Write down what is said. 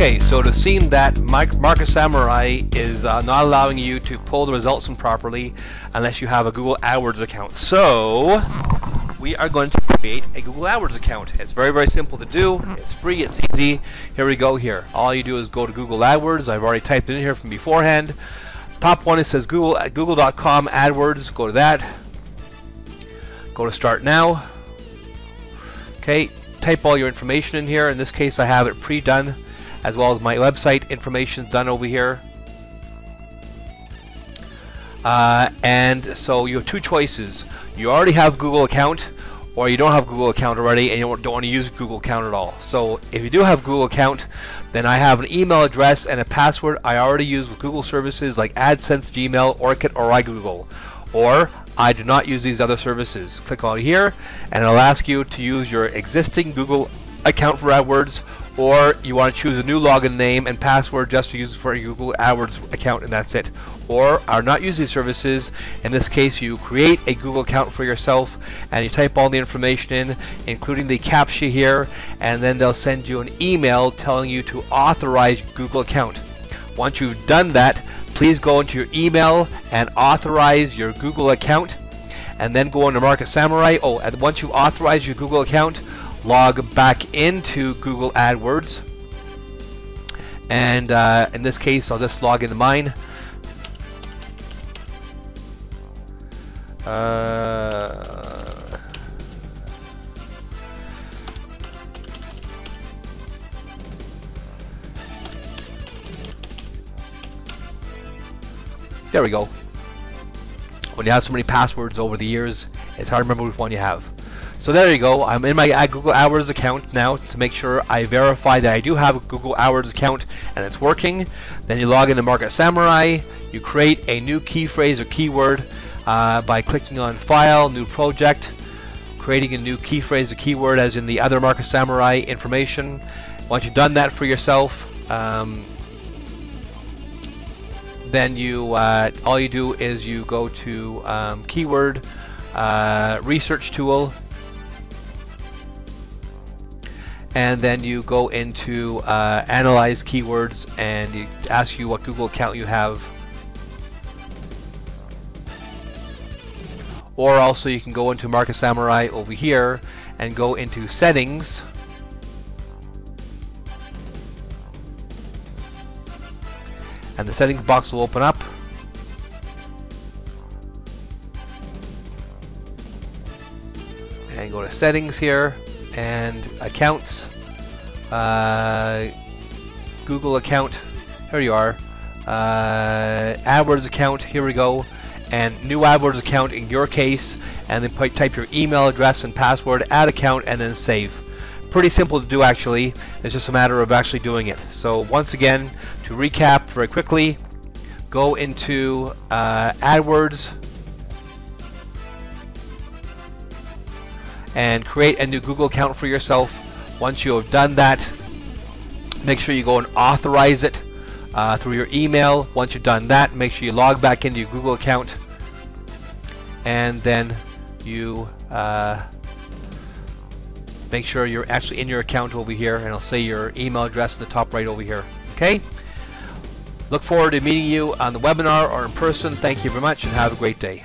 Okay, so the scene that Market Samurai is uh, not allowing you to pull the results from properly unless you have a Google AdWords account. So we are going to create a Google AdWords account. It's very, very simple to do. It's free, it's easy. Here we go here. All you do is go to Google AdWords. I've already typed it in here from beforehand. Top one, it says Google at google.com AdWords. Go to that. Go to Start Now. Okay, type all your information in here. In this case, I have it pre-done, as well as my website information is done over here. Uh, and so you have two choices. You already have Google account, or you don't have Google account already, and you don't, don't want to use Google account at all. So if you do have Google account, then I have an email address and a password I already use with Google services like AdSense, Gmail, Orkut, or iGoogle. Or I do not use these other services. Click on here and it'll ask you to use your existing Google account for AdWords or you want to choose a new login name and password just to use for your Google AdWords account and that's it. Or are not using these services, in this case you create a Google account for yourself and you type all the information in, including the CAPTCHA here, and then they'll send you an email telling you to authorize Google account. Once you've done that, please go into your email and authorize your Google account and then go into Market Samurai. Oh, and once you authorize your Google account, log back into Google AdWords. And uh, in this case, I'll just log into mine. Uh, There we go. When you have so many passwords over the years, it's hard to remember which one you have. So there you go. I'm in my Google AdWords account now to make sure I verify that I do have a Google AdWords account and it's working. Then you log into Market Samurai. You create a new key phrase or keyword uh, by clicking on File, New Project, creating a new key phrase or keyword as in the other Market Samurai information. Once you've done that for yourself, um, then you uh, all you do is you go to um, keyword uh, research tool and then you go into uh, analyze keywords and it asks you what Google account you have. Or also you can go into Market Samurai over here and go into settings. And the settings box will open up. And go to settings here and accounts uh, Google account here you are uh, AdWords account here we go and new AdWords account in your case and then type your email address and password add account and then save pretty simple to do actually. It's just a matter of actually doing it. So once again, to recap very quickly, go into uh, AdWords and create a new Google account for yourself. Once you have done that, make sure you go and authorize it uh, through your email. Once you've done that, make sure you log back into your Google account and then you uh, make sure you're actually in your account over here and I'll say your email address in the top right over here okay look forward to meeting you on the webinar or in person thank you very much and have a great day